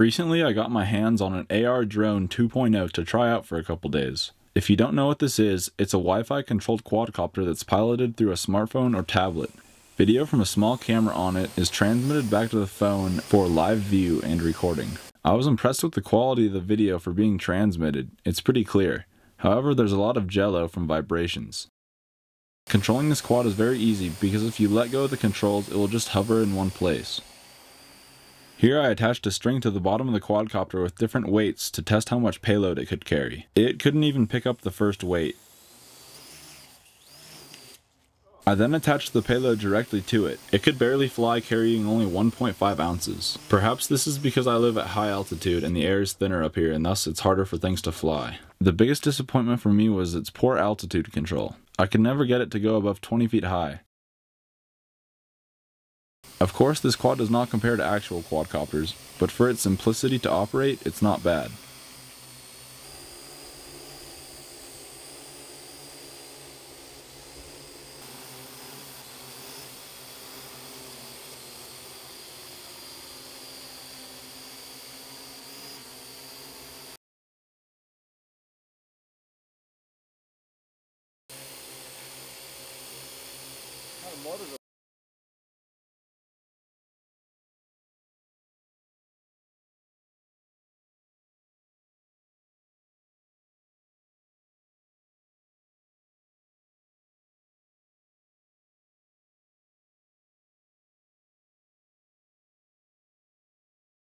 Recently, I got my hands on an AR drone 2.0 to try out for a couple days. If you don't know what this is, it's a Wi-Fi controlled quadcopter that's piloted through a smartphone or tablet. Video from a small camera on it is transmitted back to the phone for live view and recording. I was impressed with the quality of the video for being transmitted, it's pretty clear. However, there's a lot of jello from vibrations. Controlling this quad is very easy because if you let go of the controls, it will just hover in one place. Here I attached a string to the bottom of the quadcopter with different weights to test how much payload it could carry. It couldn't even pick up the first weight. I then attached the payload directly to it. It could barely fly carrying only 1.5 ounces. Perhaps this is because I live at high altitude and the air is thinner up here and thus it's harder for things to fly. The biggest disappointment for me was its poor altitude control. I could never get it to go above 20 feet high. Of course, this quad does not compare to actual quadcopters, but for its simplicity to operate, it's not bad.